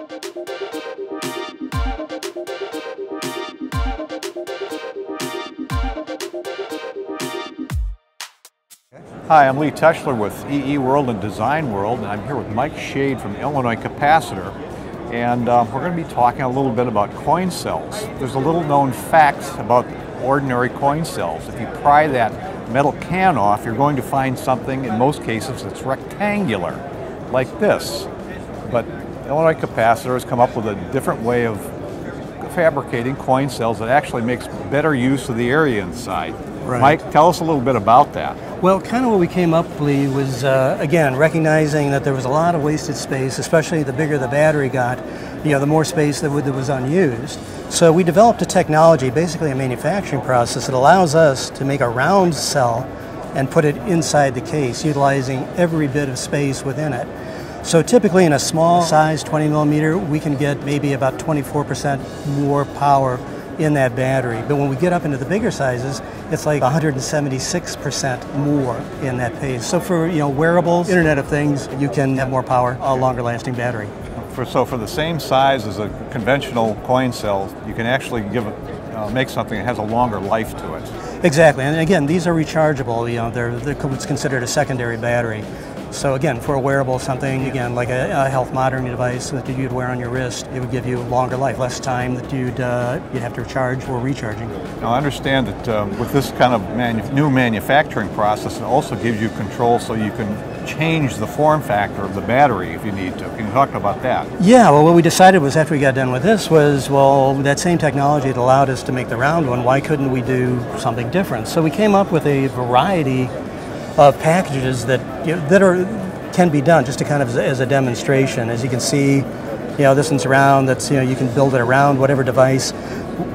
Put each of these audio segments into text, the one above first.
Hi, I'm Lee Teschler with EE World and Design World, and I'm here with Mike Shade from Illinois Capacitor. And uh, we're going to be talking a little bit about coin cells. There's a little known fact about ordinary coin cells. If you pry that metal can off, you're going to find something, in most cases, that's rectangular, like this. But Illinois Capacitor has come up with a different way of fabricating coin cells that actually makes better use of the area inside. Right. Mike, tell us a little bit about that. Well, kind of what we came up with was, uh, again, recognizing that there was a lot of wasted space, especially the bigger the battery got, you know, the more space that, that was unused. So we developed a technology, basically a manufacturing process that allows us to make a round cell and put it inside the case, utilizing every bit of space within it. So typically in a small size 20 millimeter, we can get maybe about 24% more power in that battery. But when we get up into the bigger sizes, it's like 176% more in that pace. So for you know wearables, Internet of Things, you can have more power, a longer lasting battery. For, so for the same size as a conventional coin cell, you can actually give uh, make something that has a longer life to it. Exactly, and again, these are rechargeable. You know, they're, they're what's considered a secondary battery. So again, for a wearable, something again like a, a, health monitoring device that you'd wear on your wrist, it would give you longer life, less time that you'd uh, you'd have to charge or recharging. Now I understand that um, with this kind of manu new manufacturing process, it also gives you control so you can change the form factor of the battery if you need to. Can you talk about that? Yeah, well what we decided was after we got done with this was, well, that same technology that allowed us to make the round one, why couldn't we do something different? So we came up with a variety of packages that you know, that are can be done just to kind of as a demonstration. As you can see, you know this one's around. That's you know you can build it around whatever device,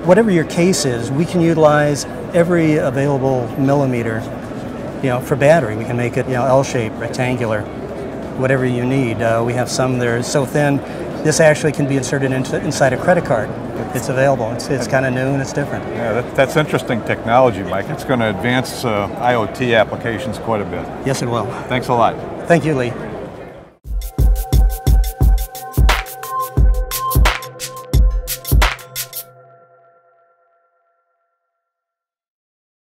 whatever your case is. We can utilize every available millimeter, you know, for battery. We can make it you know L-shaped, rectangular, whatever you need. Uh, we have some that are so thin. This actually can be inserted into, inside a credit card. It's available. It's, it's kind of new and it's different. Yeah, that, that's interesting technology, Mike. It's going to advance uh, IoT applications quite a bit. Yes, it will. Thanks a lot. Thank you, Lee.